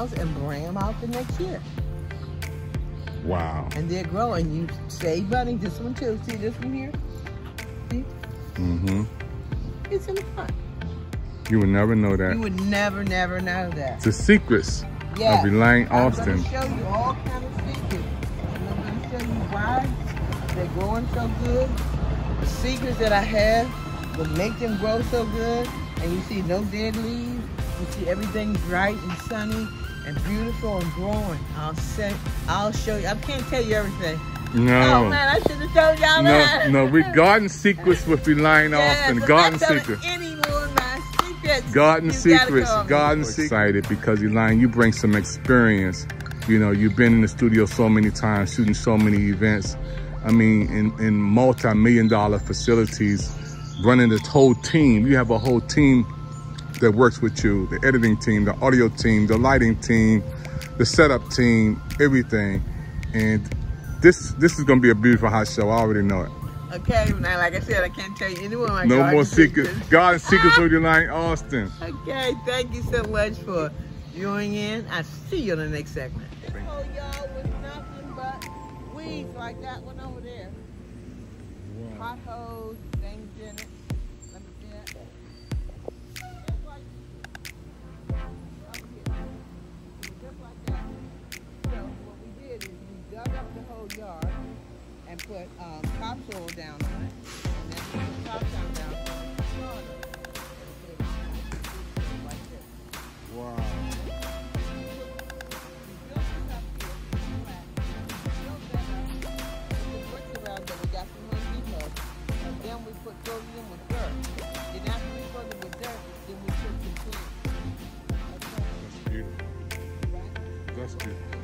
and bring them out the next year. Wow. And they're growing. You save money. This one too. See this one here? See? Mm-hmm. It's in the front. You would never know that. You would never, never know that. The secrets Yeah. of Elaine I'm going to show you all kind of secrets. I'm going to show you why they're growing so good. The secrets that I have will make them grow so good. And you see no dead leaves. You see everything bright and sunny and beautiful and growing. I'll say, I'll show you. I can't tell you everything. No. Oh man, I should have told y'all No, that. no, we garden secrets with Elaine Yes, Alston. I'm Garden secrets. Anyone secrets. Garden secrets. Garden secrets. Excited because Elaine, you bring some experience. You know, you've been in the studio so many times, shooting so many events. I mean, in, in multi-million dollar facilities, running this whole team. You have a whole team that works with you, the editing team, the audio team, the lighting team, the setup team, everything. And this this is gonna be a beautiful hot show. I already know it. Okay, now like I said, I can't tell you anyone my No garden more secrets. secrets. Garden secrets with Elaine Alston. Okay, thank you so much for viewing in. I'll see you in the next segment. Oh, y'all was nothing but weeds like that one over there. Potholes, things in it. Let me see that. and put um, topsoil down on it. And then put the topsoil down on it. Wow. And then we put sodium with dirt. Then after we put it with dirt, then we put some food. That's beautiful. Right? That's good.